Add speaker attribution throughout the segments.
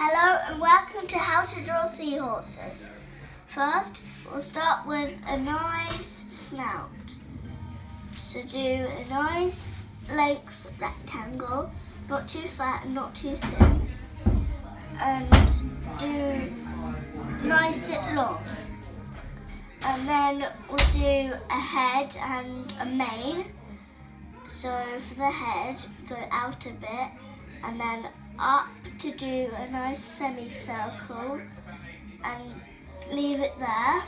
Speaker 1: Hello and welcome to How to Draw Seahorses. First, we'll start with a nice snout. So do a nice length rectangle, not too fat and not too thin. And do nice it long. And then we'll do a head and a mane. So for the head, go out a bit and then up to do a nice semicircle and leave it there.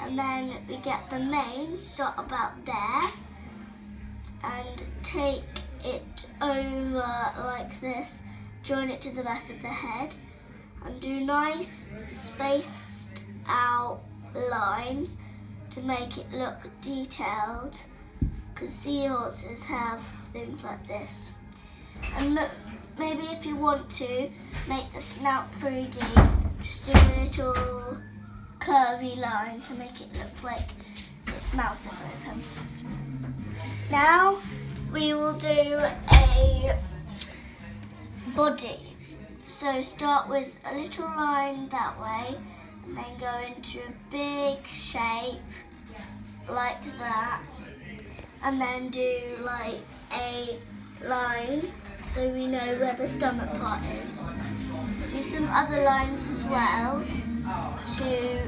Speaker 1: And then we get the mane, start about there and take it over like this, join it to the back of the head and do nice spaced out lines to make it look detailed because seahorses have things like this. And look, maybe if you want to make the snout 3D, just do a little curvy line to make it look like its mouth is open. Now we will do a body. So start with a little line that way and then go into a big shape like that and then do like a line so we know where the stomach part is. Do some other lines as well to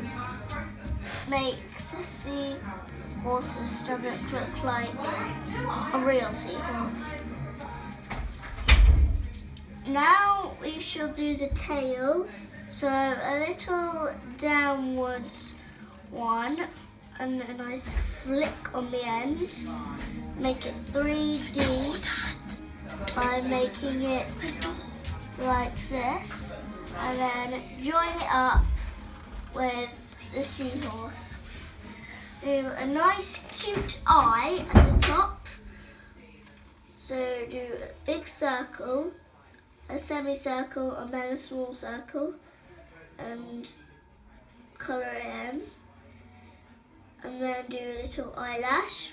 Speaker 1: make the seahorse's stomach look like a real seahorse. Now we shall do the tail. So a little downwards one and a nice flick on the end. Make it 3D by making it like this and then join it up with the seahorse. Do a nice cute eye at the top. So do a big circle, a semicircle and then a small circle and colour it in and then do a little eyelash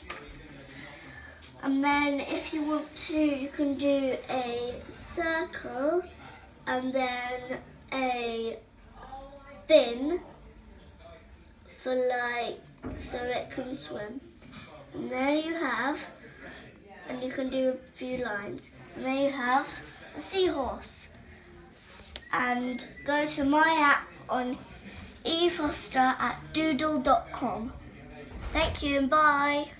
Speaker 1: and then if you want to you can do a circle and then a fin for like so it can swim and there you have and you can do a few lines and there you have a seahorse and go to my app on efoster at doodle.com. Thank you and bye.